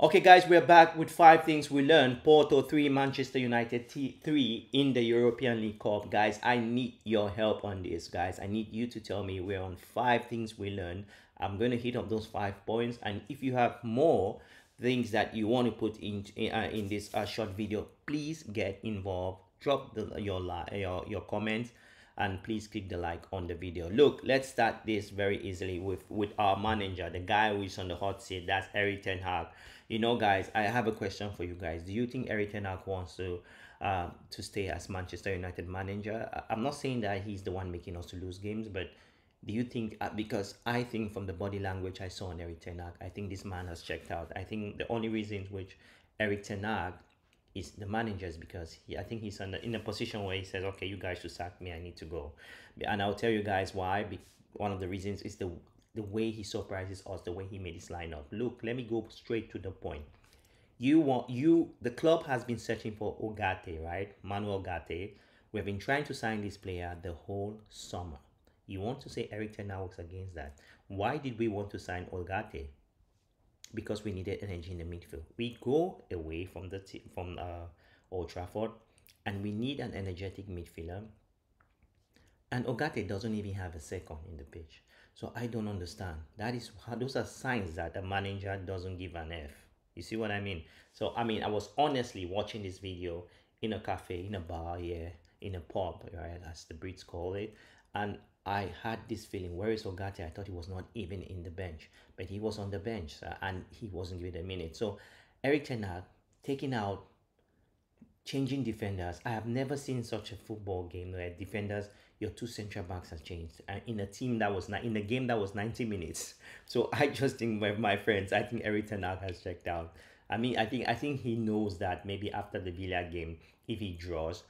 Okay, guys, we're back with five things we learned. Porto 3, Manchester United 3 in the European League Cup. Guys, I need your help on this, guys. I need you to tell me we're on five things we learned. I'm going to hit up those five points. And if you have more things that you want to put in in, uh, in this uh, short video, please get involved. Drop the, your, your, your comments and please click the like on the video. Look let's start this very easily with with our manager the guy who is on the hot seat. That's Erik ten Hag. You know guys I have a question for you guys. Do you think Erik ten Hag wants to uh, to stay as Manchester United manager? I'm not saying that he's the one making us to lose games but do you think uh, because I think from the body language I saw on Erik ten Hag I think this man has checked out. I think the only reasons which Erik ten Hag is the managers because he, I think he's in, the, in a position where he says, okay, you guys should sack me. I need to go. And I'll tell you guys why. One of the reasons is the the way he surprises us, the way he made his lineup. Look, let me go straight to the point. You want you the club has been searching for Ugarte, right? Manuel Ugarte. We've been trying to sign this player the whole summer. You want to say Erik Ten works against that? Why did we want to sign Ugarte? Because we needed energy in the midfield. We go away from the t- from uh, Old Trafford, and we need an energetic midfielder. And Ugarte doesn't even have a second in the pitch, so I don't understand. That is how those are signs that a manager doesn't give an F. You see what I mean? So I mean, I was honestly watching this video in a cafe, in a bar, yeah, in a pub, right, as the Brits call it, and I had this feeling. Where is Ugarte? I thought he was not even in the bench, but he was on the bench uh, and he wasn't given a minute. So Erik Ten Hag taking out, changing defenders. I have never seen such a football game where defenders, your two central backs have changed uh, in a team that was not in a game that was 90 minutes. So I just think with my friends, I think Erik Ten Hag has checked out. I mean, I think I think he knows that maybe after the Villa game, if he draws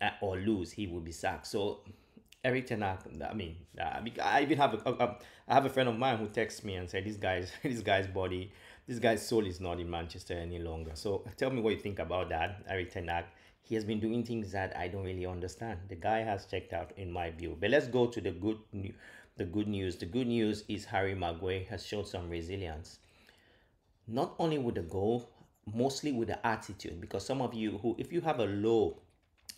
uh, or lose, he will be sacked. So Ten Hag, I mean, uh, I even have a, a, I have a friend of mine who texts me and said, "This guy's this guy's body, this guy's soul is not in Manchester any longer." So tell me what you think about that, Ten Hag. He has been doing things that I don't really understand. The guy has checked out, in my view. But let's go to the good, the good news. The good news is Harry Maguire has showed some resilience, not only with the goal, mostly with the attitude. Because some of you who, if you have a low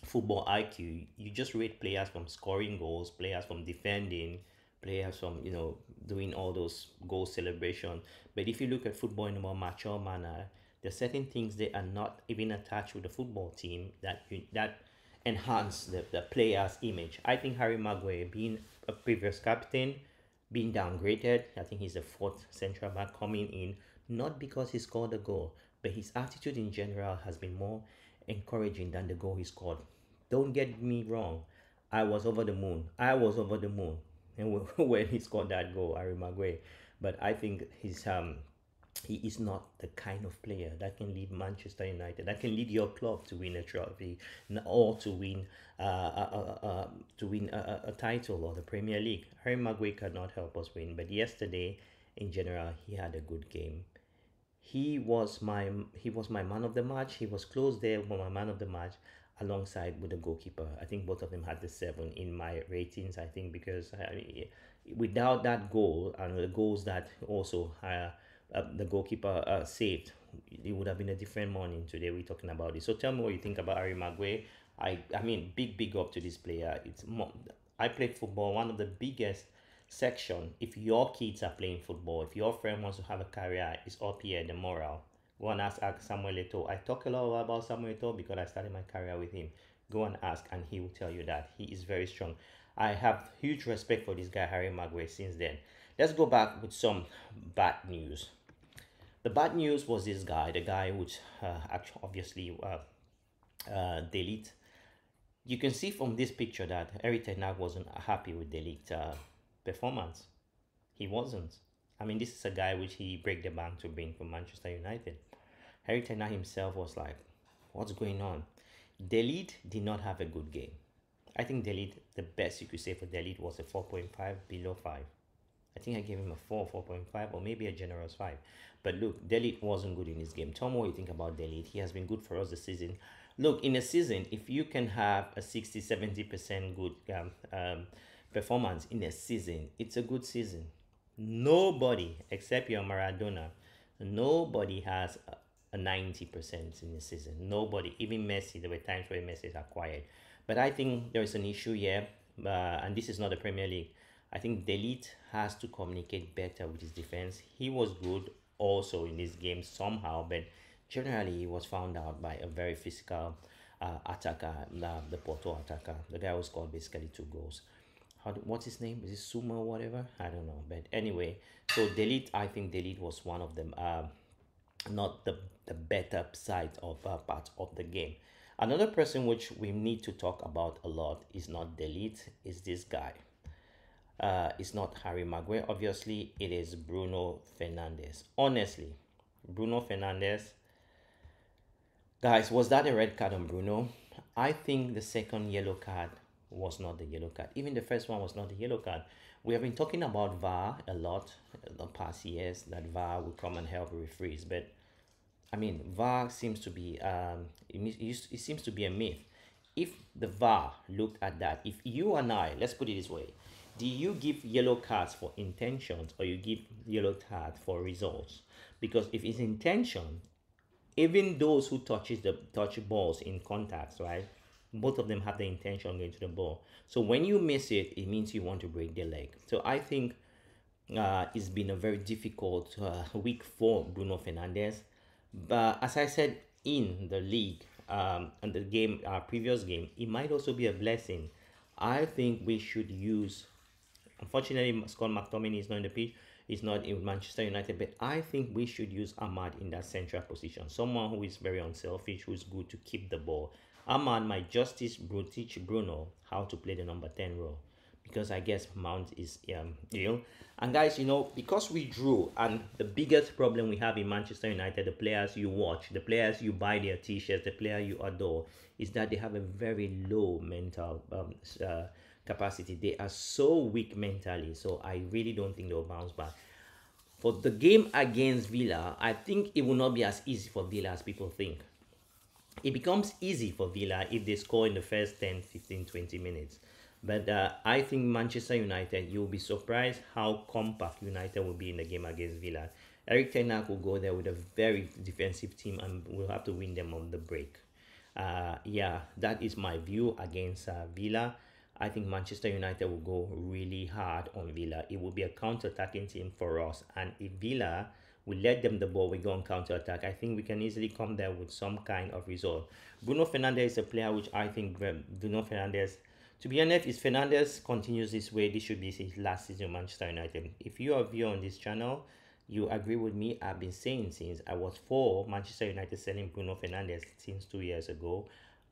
football IQ, you just rate players from scoring goals, players from defending, players from you know doing all those goal celebration. But if you look at football in a more mature manner, there are certain things that are not even attached with the football team that you, that enhance the, the player's image. I think Harry Maguire, being a previous captain, being downgraded, I think he's the fourth central back coming in, not because he scored a goal, but his attitude in general has been more encouraging than the goal he scored. Don't get me wrong. I was over the moon. I was over the moon. And when he scored that goal, Harry Maguire. But I think he's um he is not the kind of player that can lead Manchester United, that can lead your club to win a trophy or to win uh, uh, uh, uh to win a, a title or the Premier League. Harry Maguire cannot help us win, but yesterday, in general, he had a good game. He was my he was my man of the match. He was close there for my man of the match alongside with the goalkeeper. I think both of them had the seven in my ratings. I think because uh, without that goal and the goals that also uh, uh, the goalkeeper uh, saved, it would have been a different morning today. We're talking about it. So tell me what you think about Harry Maguire. I I mean, big big up to this player. It's more, I played football. One of the biggest section. If your kids are playing football, if your friend wants to have a career, it's up here the moral Go and ask, ask Samuel Eto'o. I talk a lot about Samuel Eto'o because I started my career with him. Go and ask, and he will tell you that he is very strong. I have huge respect for this guy Harry Maguire since then. Let's go back with some bad news. The bad news was this guy, the guy which uh, actually obviously uh, uh, De Ligt. You can see from this picture that Erik Ten Hag wasn't happy with De Ligt uh, performance. He wasn't. I mean, this is a guy which he break the bank to bring from Manchester United. Harry Ten Hag himself was like, what's going on? De Ligt did not have a good game. I think De Ligt, the best you could say for De Ligt was a 4.5 below 5. I think I gave him a 4, 4.5, or maybe a generous 5. But look, De Ligt wasn't good in his game. Me what you think about De Ligt. He has been good for us this season. Look, in a season, if you can have a 60 70% good um, um, performance in a season, it's a good season. Nobody except your Maradona Nobody has a 90% in the season. Nobody, even Messi, there were times where Messi is acquired. But I think there is an issue here, uh, and this is not the Premier League. I think De Ligt has to communicate better with his defense. He was good also in this game somehow, but generally he was found out by a very physical uh, attacker, uh, the Porto attacker. The guy was scored basically two goals. How what's his name? Is it Suma or whatever? I don't know. But anyway, so De Ligt, I think De Ligt was one of them. Uh, not the, the better side of uh, part of the game. Another person which we need to talk about a lot is not De Ligt, is this guy. Uh, it's not Harry Maguire. Obviously, it is Bruno Fernandes. Honestly, Bruno Fernandes. Guys, was that a red card on Bruno? I think the second yellow card was not the yellow card. Even the first one was not the yellow card. We have been talking about VAR a lot in the past years, that VAR will come and help referees. But, I mean, VAR seems to be, um, it, it seems to be a myth. If the VAR looked at that, if you and I, let's put it this way, do you give yellow cards for intentions or you give yellow cards for results? Because if it's intention, even those who touches the touch balls in contacts, right? Both of them have the intention of going to the ball. So when you miss it, it means you want to break the leg. So I think uh, it's been a very difficult uh, week for Bruno Fernandes. But as I said in the league um, and the game, our previous game, it might also be a blessing. I think we should use Unfortunately, Scott McTominay is not in the pitch. He's not in Manchester United, but I think we should use Amad in that central position. Someone who is very unselfish, who is good to keep the ball. Amad justice just teach Bruno how to play the number 10 role because I guess Mount is um, ill. And guys, you know, because we drew, and the biggest problem we have in Manchester United, the players you watch, the players you buy their t-shirts, the player you adore, is that they have a very low mental um, uh, capacity. They are so weak mentally. So I really don't think they'll bounce back. For the game against Villa, I think it will not be as easy for Villa as people think. It becomes easy for Villa if they score in the first 10, 15, 20 minutes. But uh, I think Manchester United, you'll be surprised how compact United will be in the game against Villa. Erik Ten Hag will go there with a very defensive team and will have to win them on the break. Uh, yeah, that is my view against uh, Villa. I think Manchester United will go really hard on Villa. It will be a counter-attacking team for us. And if Villa we let them the ball, we go on counter-attack, I think we can easily come there with some kind of result. Bruno Fernandes is a player which I think Bruno Fernandes, to be honest, if Fernandes continues this way, this should be his last season Manchester United. If you are view on this channel, you agree with me, I've been saying since I was for Manchester United selling Bruno Fernandes since two years ago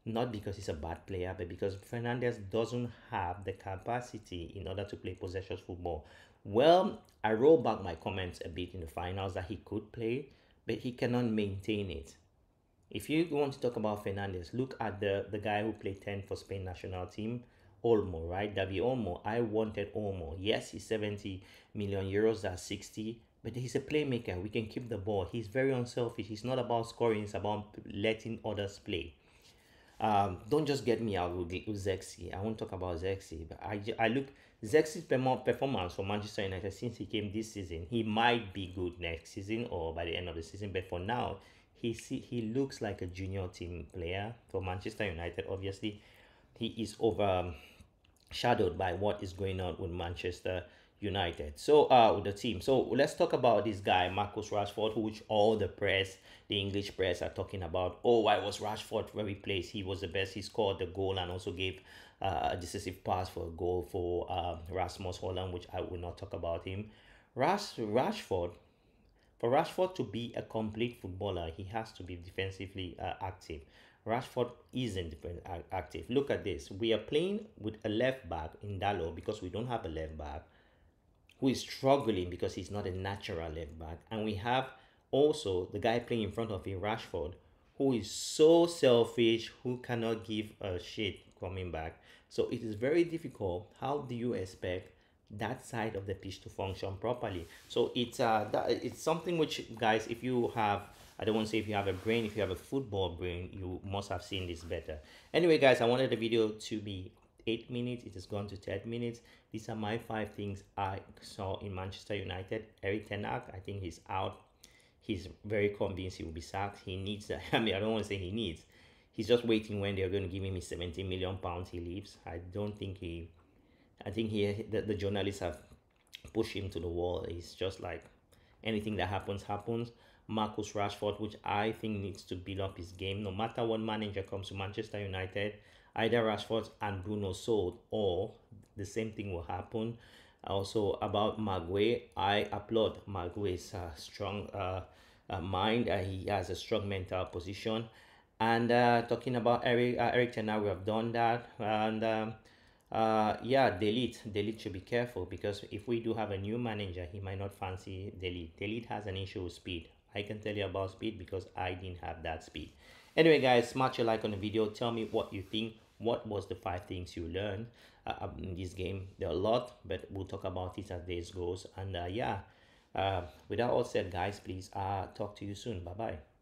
not because he's a bad player, but because Fernandes doesn't have the capacity in order to play possession football. Well, I roll back my comments a bit in the finals that he could play, but he cannot maintain it. If you want to talk about Fernandes, look at the, the guy who played 10 for Spain national team, Olmo, right? David Olmo. I wanted Olmo. Yes, he's 70 million euros, that's 60, but he's a playmaker. We can keep the ball. He's very unselfish. He's not about scoring, it's about letting others play. Um, don't just get me out with, with Zirkzee. I won't talk about Zirkzee, but I, I look Zirkzee's performance for Manchester United since he came this season. He might be good next season or by the end of the season, but for now, he see, he looks like a junior team player for Manchester United. Obviously, he is overshadowed by what is going on with Manchester United. So uh the team. So let's talk about this guy, Marcus Rashford, which all the press, the English press are talking about. Oh, why was Rashford very placed? He was the best. He scored the goal and also gave uh, a decisive pass for a goal for uh, Rasmus Højlund, which I will not talk about him. Rash Rashford, for Rashford to be a complete footballer, he has to be defensively uh, active. Rashford isn't active. Look at this. We are playing with a left back in Dalot because we don't have a left back who is struggling because he's not a natural left back. And we have also the guy playing in front of him, Rashford, who is so selfish, who cannot give a shit coming back. So it is very difficult. How do you expect that side of the pitch to function properly? So it's uh that it's something which guys, if you have I don't want to say if you have a brain, if you have a football brain, you must have seen this better. Anyway, guys, I wanted the video to be 8 minutes it has gone to 10 minutes these are my five things i saw in manchester united Erik ten Hag, i think he's out he's very convinced he will be sacked. He needs that. I mean, I don't want to say he needs. He's just waiting when they're going to give him his 17 million pounds. He leaves. I don't think he. I think he the, the journalists have pushed him to the wall. It's just like anything that happens happens. Marcus Rashford, which I think needs to build up his game. No matter what manager comes to Manchester United, either Rashford and Bruno sold, or the same thing will happen. Also about Maguire, I applaud Maguire's uh, strong uh, uh, mind. Uh, he has a strong mental position. And uh, talking about Erik, uh, Erik Ten we have done that. And um, uh, yeah, De Ligt. De Ligt should be careful because if we do have a new manager, he might not fancy De Ligt. De Ligt has an issue with speed. I can tell you about speed because I didn't have that speed. Anyway, guys, smash a like on the video. Tell me what you think. What was the five things you learned uh, um, in this game? There are a lot, but we'll talk about it as days goes. And uh, yeah, uh, with that all said, guys, please uh, talk to you soon. Bye-bye.